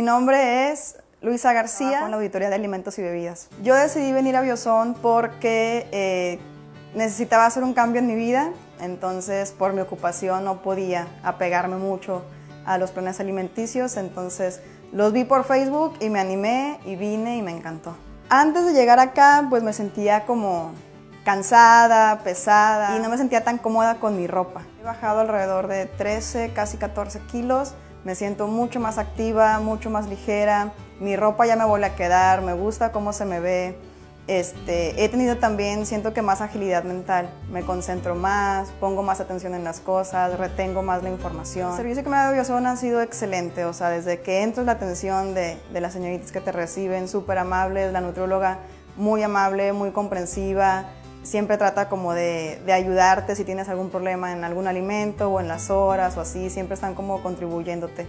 Mi nombre es Luisa García, con la Auditoría de Alimentos y Bebidas. Yo decidí venir a Biosón porque eh, necesitaba hacer un cambio en mi vida, entonces por mi ocupación no podía apegarme mucho a los planes alimenticios, entonces los vi por Facebook y me animé y vine y me encantó. Antes de llegar acá, pues me sentía como cansada, pesada y no me sentía tan cómoda con mi ropa. He bajado alrededor de 13, casi 14 kilos, me siento mucho más activa, mucho más ligera, mi ropa ya me vuelve a quedar, me gusta cómo se me ve. Este, he tenido también, siento que más agilidad mental, me concentro más, pongo más atención en las cosas, retengo más la información. El servicio que me ha dado Biosona ha sido excelente, o sea, desde que entro la atención de, de las señoritas que te reciben, súper amables, la nutrióloga muy amable, muy comprensiva, siempre trata como de, de, ayudarte si tienes algún problema en algún alimento o en las horas o así, siempre están como contribuyéndote.